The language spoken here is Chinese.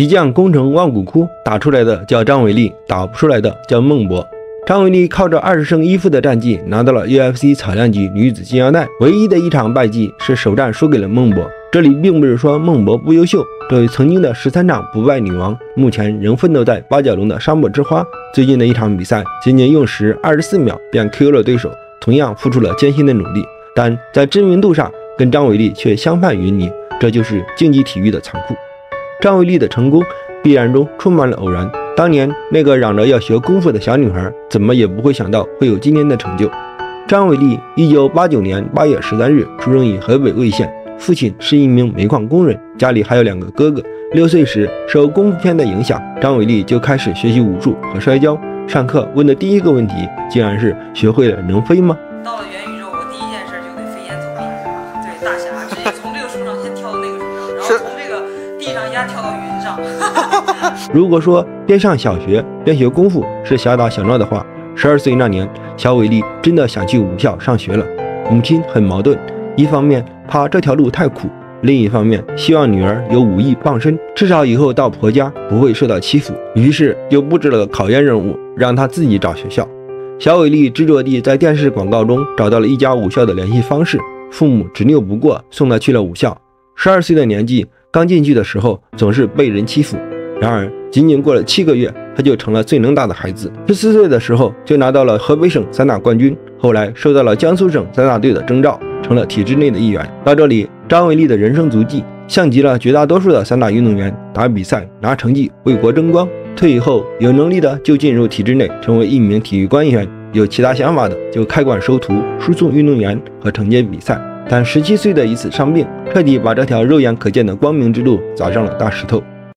一将功成万骨枯，打出来的叫张伟丽，打不出来的叫孟博。张伟丽靠着二十胜一负的战绩拿到了 UFC 草量级女子金腰带，唯一的一场败绩是首战输给了孟博。这里并不是说孟博不优秀，这位曾经的十三场不败女王，目前仍奋斗在八角笼的沙漠之花。最近的一场比赛，仅仅用时二十四秒便 KO 了对手，同样付出了艰辛的努力，但在知名度上跟张伟丽却相判云泥。这就是竞技体育的残酷。张伟丽的成功必然中充满了偶然。当年那个嚷着要学功夫的小女孩，怎么也不会想到会有今天的成就。张伟丽，一九八九年八月十三日出生于河北魏县。父亲是一名煤矿工人，家里还有两个哥哥。六岁时受功夫片的影响，张伟丽就开始学习武术和摔跤。上课问的第一个问题，竟然是学会了能飞吗？到了元宇宙，我第一件事就得飞檐走壁，是吧？对，大侠直接从这个树上先跳一下跳到云上。如果说边上小学边学功夫是小打小闹的话，十二岁那年，小伟丽真的想去武校上学了。母亲很矛盾。一方面怕这条路太苦，另一方面希望女儿有武艺傍身，至少以后到婆家不会受到欺负。于是就布置了个考验任务，让她自己找学校。小伟丽执着地在电视广告中找到了一家武校的联系方式，父母执拗不过，送她去了武校。十二岁的年纪，刚进去的时候总是被人欺负，然而仅仅过了七个月，他就成了最能打的孩子。十四岁的时候就拿到了河北省散打冠军，后来受到了江苏省散打队的征召。成了体制内的一员。到这里，张伟丽的人生足迹像极了绝大多数的散打运动员，打比赛拿成绩，为国争光。退役后有能力的就进入体制内，成为一名体育官员；有其他想法的就开馆收徒，输送运动员和承接比赛。但十七岁的一次伤病，彻底把这条肉眼可见的光明之路砸上了大石头。